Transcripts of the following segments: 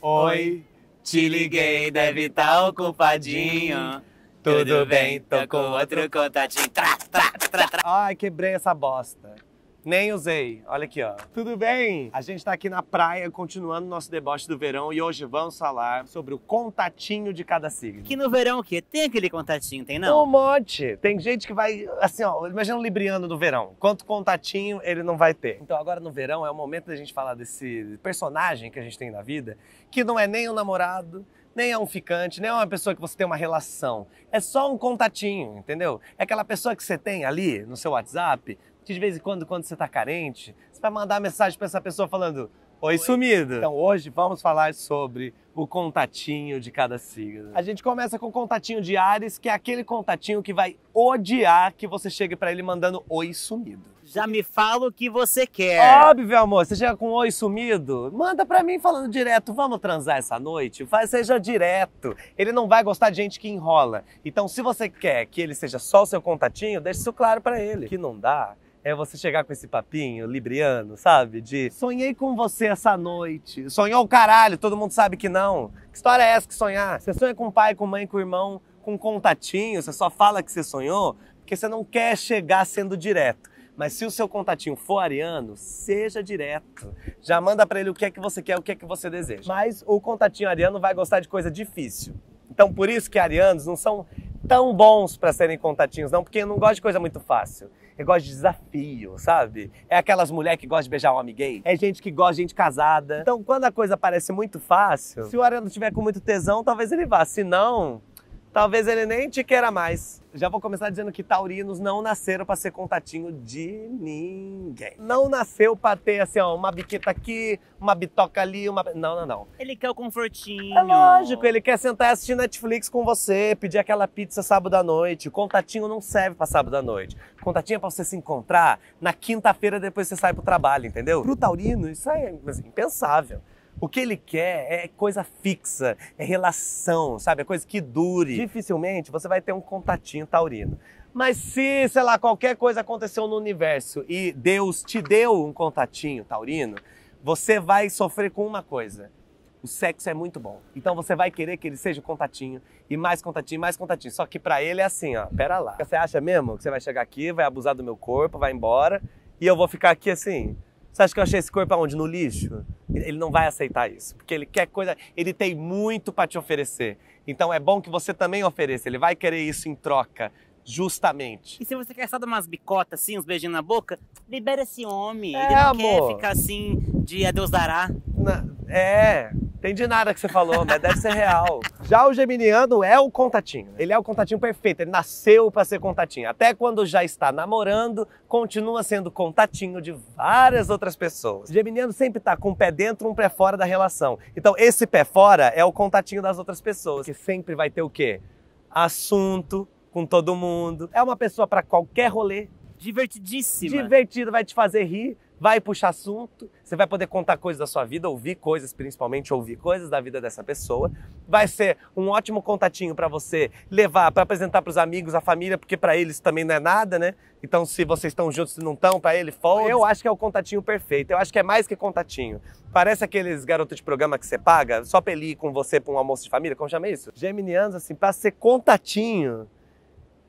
Oi, te liguei, deve estar ocupadinho. Tudo bem, tô com outro contatinho. Tra, tra, tra, tra. Ai, quebrei essa bosta. Nem usei. Olha aqui, ó. Tudo bem? A gente tá aqui na praia, continuando nosso deboche do verão e hoje vamos falar sobre o contatinho de cada signo. Que no verão o quê? Tem aquele contatinho, tem Um não? monte. Tem gente que vai, assim, ó, imagina o Libriano do verão. Quanto contatinho ele não vai ter. Então agora no verão é o momento da gente falar desse personagem que a gente tem na vida, que não é nem um namorado, nem é um ficante, nem é uma pessoa que você tem uma relação. É só um contatinho, entendeu? É aquela pessoa que você tem ali no seu WhatsApp, que de vez em quando, quando você tá carente, você vai mandar mensagem pra essa pessoa falando Oi, sumido! Então hoje vamos falar sobre o contatinho de cada signo. A gente começa com o contatinho de Ares, que é aquele contatinho que vai odiar que você chegue pra ele mandando oi sumido. Já me fala o que você quer. Óbvio, amor, você chega com oi sumido, manda pra mim falando direto, vamos transar essa noite? Faz, seja direto. Ele não vai gostar de gente que enrola. Então, se você quer que ele seja só o seu contatinho, deixe isso claro pra ele. Que não dá é você chegar com esse papinho libriano, sabe? De sonhei com você essa noite. Sonhou o caralho, todo mundo sabe que não. Que história é essa que sonhar? Você sonha com pai, com mãe, com irmão, com contatinho, você só fala que você sonhou porque você não quer chegar sendo direto. Mas se o seu contatinho for ariano, seja direto. Já manda pra ele o que é que você quer, o que é que você deseja. Mas o contatinho ariano vai gostar de coisa difícil. Então por isso que arianos não são tão bons pra serem contatinhos, não, porque eu não gosto de coisa muito fácil. Eu gosto de desafio, sabe? É aquelas mulheres que gostam de beijar um homem gay. É gente que gosta de gente casada. Então, quando a coisa parece muito fácil, se o ariano tiver com muito tesão, talvez ele vá. Se não, talvez ele nem te queira mais. Já vou começar dizendo que taurinos não nasceram para ser contatinho de ninguém. Não nasceu para ter assim, ó, uma biqueta aqui, uma bitoca ali, uma Não, não, não. Ele quer o confortinho. É lógico, ele quer sentar e assistir Netflix com você, pedir aquela pizza sábado à noite. O contatinho não serve para sábado à noite. O contatinho é para você se encontrar na quinta-feira depois você sai pro trabalho, entendeu? Pro taurino, isso aí é assim, impensável. O que ele quer é coisa fixa, é relação, sabe? É coisa que dure. Dificilmente você vai ter um contatinho taurino. Mas se, sei lá, qualquer coisa aconteceu no universo e Deus te deu um contatinho taurino, você vai sofrer com uma coisa. O sexo é muito bom. Então você vai querer que ele seja o contatinho e mais contatinho, mais contatinho. Só que pra ele é assim, ó, pera lá. Você acha mesmo que você vai chegar aqui, vai abusar do meu corpo, vai embora e eu vou ficar aqui assim? Você acha que eu achei esse corpo aonde? No lixo? Ele não vai aceitar isso, porque ele quer coisa, ele tem muito para te oferecer. Então é bom que você também ofereça, ele vai querer isso em troca, justamente. E se você quer só dar umas bicotas assim, uns beijinhos na boca, libera esse homem. É, Ele não amor. quer ficar assim de a Deus dará. Na- é, entendi nada que você falou, mas deve ser real. Já o geminiano é o contatinho. Ele é o contatinho perfeito, ele nasceu para ser contatinho. Até quando já está namorando, continua sendo contatinho de várias outras pessoas. O geminiano sempre tá com um pé dentro, um pé fora da relação. Então esse pé fora é o contatinho das outras pessoas, que sempre vai ter o quê? Assunto com todo mundo. É uma pessoa para qualquer rolê, Divertidíssima. divertido, vai te fazer rir, vai puxar assunto, você vai poder contar coisas da sua vida, ouvir coisas, principalmente ouvir coisas da vida dessa pessoa. Vai ser um ótimo contatinho para você levar, para apresentar para os amigos, a família, porque para eles também não é nada, né? Então, se vocês estão juntos e não estão, para ele, foda Eu acho que é o contatinho perfeito. Eu acho que é mais que contatinho. Parece aqueles garotos de programa que você paga só pra ele ir com você para um almoço de família, como chama isso? Geminianos, assim, para ser contatinho.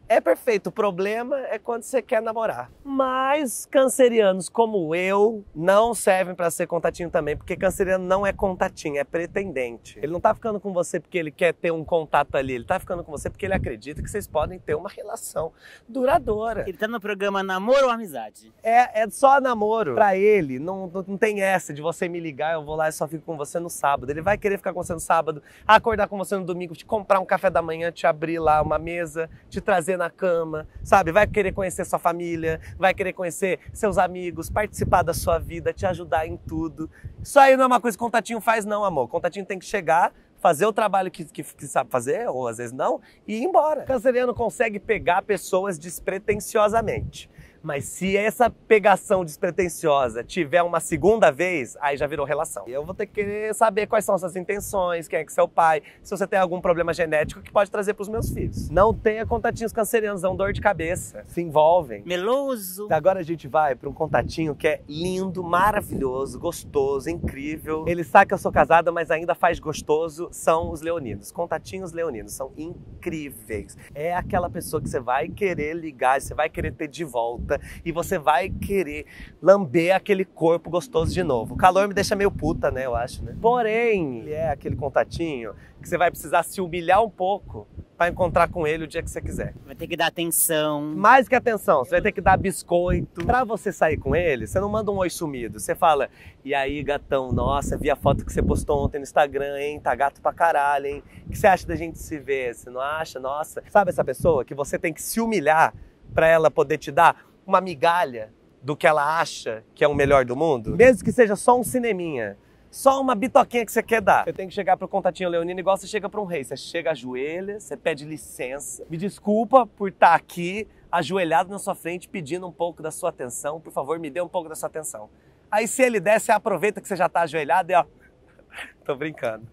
É perfeito. O problema é quando você quer namorar. Mas cancerianos como eu não servem para ser contatinho também, porque canceriano não é contatinho, é pretendente. Ele não tá ficando com você porque ele quer ter um contato ali, ele tá ficando com você porque ele acredita que vocês podem ter uma relação duradoura. Ele tá no programa Namoro ou Amizade? É, é só namoro. Pra ele, não, não, não tem essa de você me ligar, eu vou lá e só fico com você no sábado. Ele vai querer ficar com você no sábado, acordar com você no domingo, te comprar um café da manhã, te abrir lá uma mesa, te trazer na cama, sabe? Vai querer conhecer sua família, vai querer conhecer seus amigos, participar da sua vida, te ajudar em tudo. Isso aí não é uma coisa que contatinho faz, não, amor. Contatinho tem que chegar, fazer o trabalho que, que, que sabe fazer, ou às vezes não, e ir embora. O canceriano consegue pegar pessoas despretensiosamente. Mas se essa pegação despretensiosa tiver uma segunda vez, aí já virou relação. Eu vou ter que saber quais são suas intenções, quem é que é seu pai, se você tem algum problema genético que pode trazer para os meus filhos. Não tenha contatinhos cancerianos, dão dor de cabeça, se envolvem. Meloso. Agora a gente vai para um contatinho que é lindo, maravilhoso, gostoso, incrível. Ele sabe que eu sou casada, mas ainda faz gostoso. São os leoninos. Contatinhos leoninos são incríveis. É aquela pessoa que você vai querer ligar, você vai querer ter de volta e você vai querer lamber aquele corpo gostoso de novo. O calor me deixa meio puta, né? Eu acho, né? Porém, ele é aquele contatinho que você vai precisar se humilhar um pouco para encontrar com ele o dia que você quiser. Vai ter que dar atenção. Mais que atenção, você vai ter que dar biscoito. Para você sair com ele, você não manda um oi sumido. Você fala, e aí, gatão, nossa, vi a foto que você postou ontem no Instagram, hein? Tá gato pra caralho, hein? O que você acha da gente se ver? Você não acha? Nossa. Sabe essa pessoa que você tem que se humilhar para ela poder te dar uma migalha do que ela acha que é o melhor do mundo? Mesmo que seja só um cineminha só uma bitoquinha que você quer dar. Você tem que chegar pro contatinho leonino igual você chega para um rei. Você chega ajoelha, você pede licença. Me desculpa por estar tá aqui ajoelhado na sua frente pedindo um pouco da sua atenção. Por favor, me dê um pouco da sua atenção. Aí se ele der, você aproveita que você já está ajoelhado e ó, tô brincando.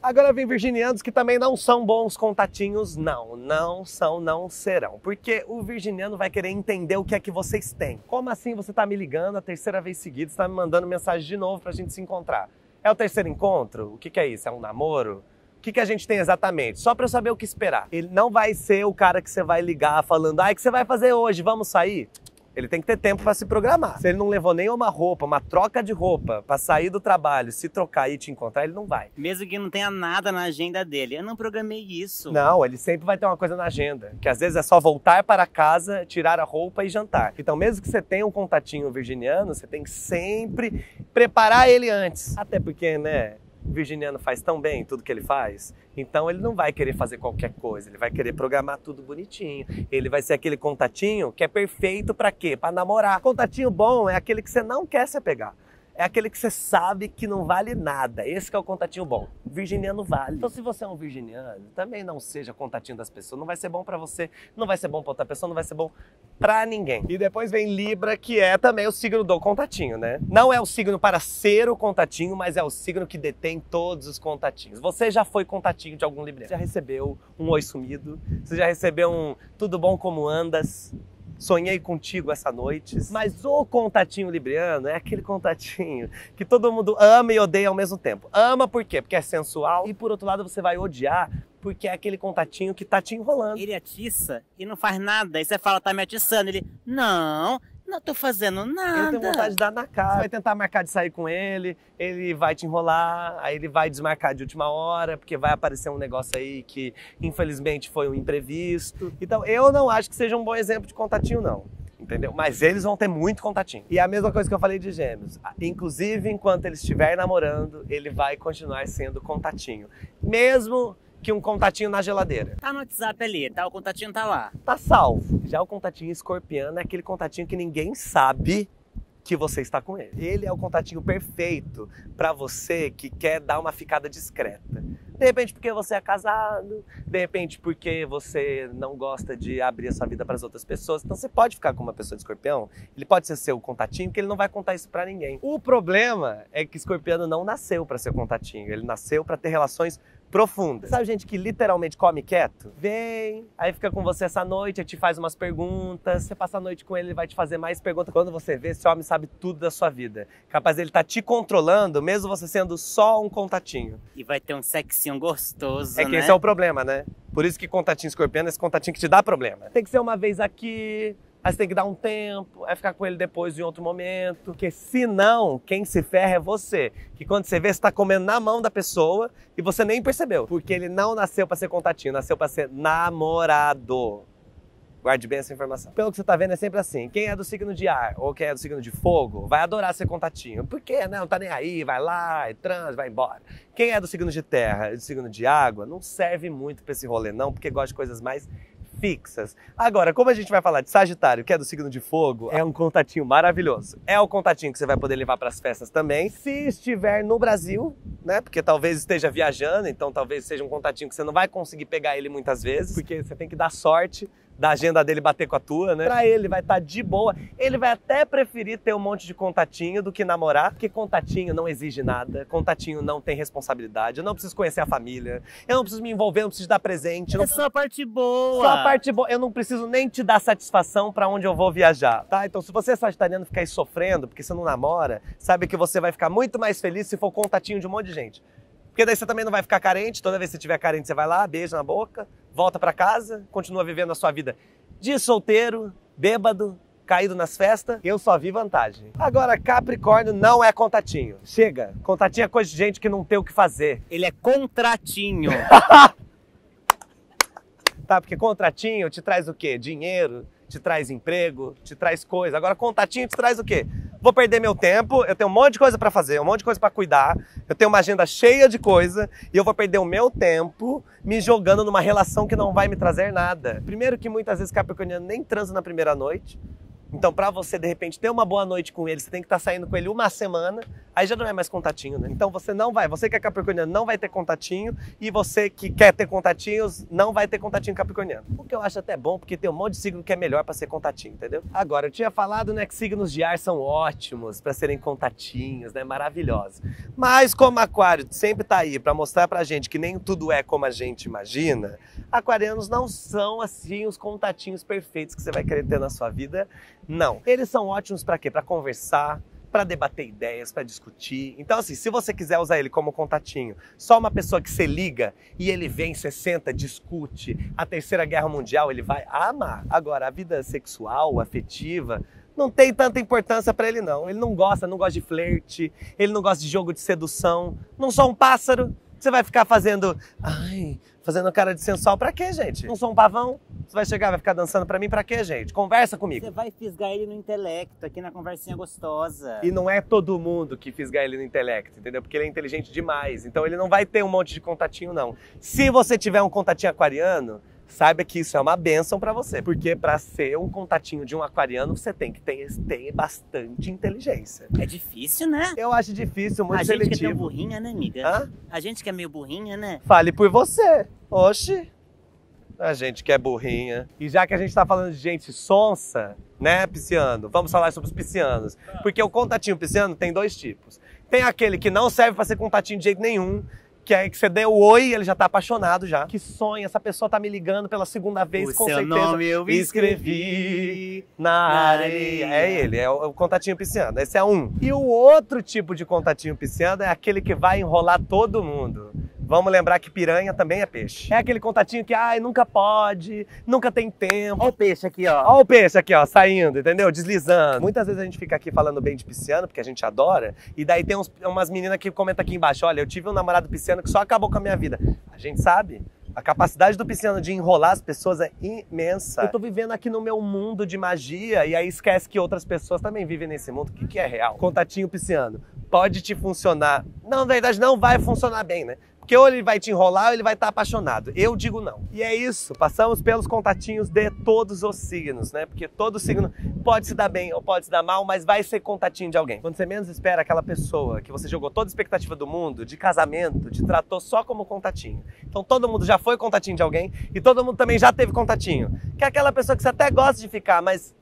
Agora vem virginianos que também não são bons contatinhos, não, não são, não serão. Porque o virginiano vai querer entender o que é que vocês têm. Como assim você está me ligando a terceira vez seguida, está me mandando mensagem de novo para a gente se encontrar? É o terceiro encontro? O que, que é isso? É um namoro? O que, que a gente tem exatamente? Só para eu saber o que esperar. Ele não vai ser o cara que você vai ligar falando, ai, o que você vai fazer hoje? Vamos sair? Ele tem que ter tempo para se programar. Se ele não levou nenhuma roupa, uma troca de roupa para sair do trabalho, se trocar e te encontrar, ele não vai. Mesmo que não tenha nada na agenda dele. Eu não programei isso. Não, ele sempre vai ter uma coisa na agenda, que às vezes é só voltar para casa, tirar a roupa e jantar. Então, mesmo que você tenha um contatinho virginiano, você tem que sempre preparar ele antes. Até porque, né, o virginiano faz tão bem tudo que ele faz, então ele não vai querer fazer qualquer coisa, ele vai querer programar tudo bonitinho. Ele vai ser aquele contatinho que é perfeito para quê? Para namorar. Contatinho bom é aquele que você não quer se apegar é aquele que você sabe que não vale nada. Esse é o contatinho bom. Virginiano vale. Então, se você é um virginiano, também não seja contatinho das pessoas. Não vai ser bom para você, não vai ser bom para outra pessoa, não vai ser bom para ninguém. E depois vem Libra, que é também o signo do contatinho, né? Não é o signo para ser o contatinho, mas é o signo que detém todos os contatinhos. Você já foi contatinho de algum libriano? Já recebeu um oi sumido? Você já recebeu um tudo bom como andas? Sonhei contigo essa noite. Mas o contatinho libriano é aquele contatinho que todo mundo ama e odeia ao mesmo tempo. Ama por quê? Porque é sensual e por outro lado você vai odiar porque é aquele contatinho que tá te enrolando. Ele atiça e não faz nada. Aí você fala, tá me atiçando. Ele, não, não tô fazendo nada. Ele tem vontade de dar na cara. Você vai tentar marcar de sair com ele, ele vai te enrolar, aí ele vai desmarcar de última hora, porque vai aparecer um negócio aí que infelizmente foi um imprevisto. Então eu não acho que seja um bom exemplo de contatinho, não. Entendeu? Mas eles vão ter muito contatinho. E é a mesma coisa que eu falei de gêmeos. Inclusive, enquanto ele estiver namorando, ele vai continuar sendo contatinho. Mesmo que um contatinho na geladeira. Tá no WhatsApp ali, tá? O contatinho tá lá. Tá salvo. Já o contatinho escorpiano é aquele contatinho que ninguém sabe que você está com ele. Ele é o contatinho perfeito para você que quer dar uma ficada discreta. De repente porque você é casado, de repente porque você não gosta de abrir a sua vida para as outras pessoas. Então você pode ficar com uma pessoa de escorpião, ele pode ser seu contatinho, que ele não vai contar isso para ninguém. O problema é que escorpiano não nasceu para ser contatinho, ele nasceu para ter relações profunda. Sabe gente que literalmente come quieto? Vem, aí fica com você essa noite, te faz umas perguntas, você passa a noite com ele, ele vai te fazer mais perguntas. Quando você vê, esse homem sabe tudo da sua vida. Capaz ele tá te controlando, mesmo você sendo só um contatinho. E vai ter um sexinho gostoso, É que né? esse é o problema, né? Por isso que contatinho escorpiano é esse contatinho que te dá problema. Tem que ser uma vez aqui, Aí você tem que dar um tempo, aí ficar com ele depois em outro momento. Porque senão, quem se ferra é você. Que quando você vê, você tá comendo na mão da pessoa e você nem percebeu. Porque ele não nasceu para ser contatinho, nasceu para ser namorado. Guarde bem essa informação. Pelo que você tá vendo, é sempre assim. Quem é do signo de ar ou quem é do signo de fogo vai adorar ser contatinho. Por quê? Não, tá nem aí, vai lá, e trans, vai embora. Quem é do signo de terra e do signo de água não serve muito para esse rolê, não, porque gosta de coisas mais fixas. Agora, como a gente vai falar de Sagitário, que é do signo de fogo, é um contatinho maravilhoso. É o contatinho que você vai poder levar para as festas também. Se estiver no Brasil, né? Porque talvez esteja viajando, então talvez seja um contatinho que você não vai conseguir pegar ele muitas vezes, porque você tem que dar sorte da agenda dele bater com a tua, né? Pra ele vai estar de boa. Ele vai até preferir ter um monte de contatinho do que namorar, porque contatinho não exige nada, contatinho não tem responsabilidade. Eu não preciso conhecer a família, eu não preciso me envolver, não preciso dar presente. É não... só a parte boa. Só a parte boa. Eu não preciso nem te dar satisfação pra onde eu vou viajar, tá? Então, se você é sagitariano e ficar aí sofrendo porque você não namora, sabe que você vai ficar muito mais feliz se for contatinho de um monte de gente. Porque daí você também não vai ficar carente, toda vez que você estiver carente, você vai lá, beija na boca, volta pra casa, continua vivendo a sua vida de solteiro, bêbado, caído nas festas. Eu só vi vantagem. Agora, Capricórnio não é contatinho. Chega, contatinho é coisa de gente que não tem o que fazer. Ele é contratinho. Tá, porque contratinho te traz o quê? Dinheiro, te traz emprego, te traz coisa. Agora, contatinho te traz o quê? Vou perder meu tempo, eu tenho um monte de coisa para fazer, um monte de coisa para cuidar, eu tenho uma agenda cheia de coisa e eu vou perder o meu tempo me jogando numa relação que não vai me trazer nada. Primeiro que muitas vezes Capricorniano nem transa na primeira noite. Então, para você de repente ter uma boa noite com ele, você tem que estar tá saindo com ele uma semana, aí já não é mais contatinho, né? Então você não vai, você que é capricorniano não vai ter contatinho e você que quer ter contatinhos não vai ter contatinho capricorniano. O que eu acho até bom, porque tem um monte de signo que é melhor para ser contatinho, entendeu? Agora, eu tinha falado, né, que signos de ar são ótimos para serem contatinhos, né? Maravilhosos. Mas como aquário sempre tá aí para mostrar pra gente que nem tudo é como a gente imagina, aquarianos não são assim os contatinhos perfeitos que você vai querer ter na sua vida não. Eles são ótimos para quê? Para conversar, para debater ideias, para discutir. Então, assim, se você quiser usar ele como contatinho, só uma pessoa que você liga e ele vem, você senta, discute a Terceira Guerra Mundial, ele vai amar. Agora, a vida sexual, afetiva, não tem tanta importância para ele, não. Ele não gosta, não gosta de flerte, ele não gosta de jogo de sedução. Não sou um pássaro. Você vai ficar fazendo. Ai, fazendo cara de sensual pra quê, gente? Não sou um pavão? Você vai chegar, vai ficar dançando pra mim pra quê, gente? Conversa comigo. Você vai fisgar ele no intelecto, aqui na conversinha gostosa. E não é todo mundo que fisgar ele no intelecto, entendeu? Porque ele é inteligente demais. Então ele não vai ter um monte de contatinho, não. Se você tiver um contatinho aquariano, saiba que isso é uma benção para você, porque para ser um contatinho de um aquariano, você tem que ter, ter bastante inteligência. É difícil, né? Eu acho difícil, muito seletivo. A gente que é meio burrinha, né, amiga? Hã? A gente que é meio burrinha, né? Fale por você. Oxi. A gente que é burrinha. E já que a gente tá falando de gente sonsa, né, pisciano, vamos falar sobre os piscianos. Porque o contatinho pisciano tem dois tipos. Tem aquele que não serve para ser contatinho de jeito nenhum, que é que você deu oi, ele já tá apaixonado já. Que sonha, essa pessoa tá me ligando pela segunda vez, o com seu certeza. nome eu escrevi na na areia. É ele, é o, o contatinho pisciano. Esse é um. E o outro tipo de contatinho pisciano é aquele que vai enrolar todo mundo. Vamos lembrar que piranha também é peixe. É aquele contatinho que, ai, nunca pode, nunca tem tempo. Olha o peixe aqui, ó. Olha o peixe aqui, ó, saindo, entendeu? Deslizando. Muitas vezes a gente fica aqui falando bem de pisciano, porque a gente adora, e daí tem uns- umas meninas que comentam aqui embaixo: olha, eu tive um namorado pisciano que só acabou com a minha vida. A gente sabe. A capacidade do pisciano de enrolar as pessoas é imensa. Eu tô vivendo aqui no meu mundo de magia e aí esquece que outras pessoas também vivem nesse mundo. O que, que é real? Contatinho pisciano. Pode te funcionar. Não, na verdade, não vai funcionar bem, né? Porque ou ele vai te enrolar ou ele vai estar apaixonado. Eu digo não. E é isso. Passamos pelos contatinhos de todos os signos, né? Porque todo signo pode se dar bem ou pode se dar mal, mas vai ser contatinho de alguém. Quando você menos espera aquela pessoa que você jogou toda a expectativa do mundo, de casamento, te tratou só como contatinho. Então todo mundo já foi contatinho de alguém e todo mundo também já teve contatinho. Que é aquela pessoa que você até gosta de ficar, mas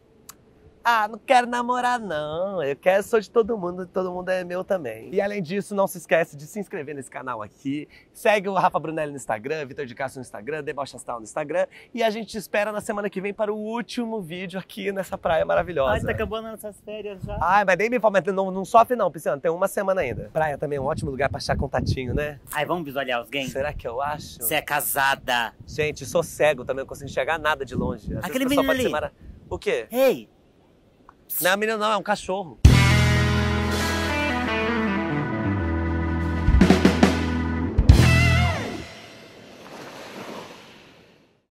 ah, não quero namorar não. Eu quero sou de todo mundo, todo mundo é meu também. E além disso, não se esquece de se inscrever nesse canal aqui. Segue o Rafa Brunelli no Instagram, Vitor de Castro no Instagram, Debocha Astral no Instagram. E a gente te espera na semana que vem para o último vídeo aqui nessa praia maravilhosa. Ai, tá acabando nossas férias já. Ai, mas nem me fala, mas não, não sofre não, Pisciano, tem uma semana ainda. Praia também é um ótimo lugar pra achar contatinho, né? Ai, vamos visualizar os gays? Será que eu acho? Você é casada. Gente, sou cego também, não consigo enxergar nada de longe. Às Aquele menino ali. mara- O quê? Ei, Não menino não, é um cachorro.